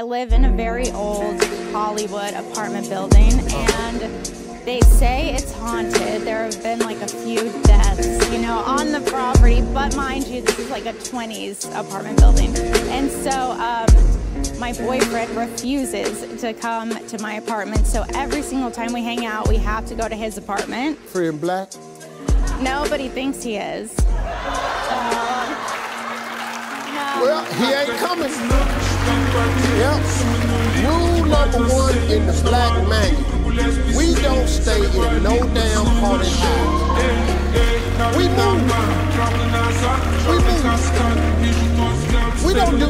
I live in a very old Hollywood apartment building and they say it's haunted. There have been like a few deaths, you know, on the property, but mind you, this is like a 20s apartment building. And so um, my boyfriend refuses to come to my apartment. So every single time we hang out, we have to go to his apartment. Free and black? Nobody thinks he is. Well, he ain't coming. Rule number one in the black man: We don't stay in no damn party house. We move. We move. We don't do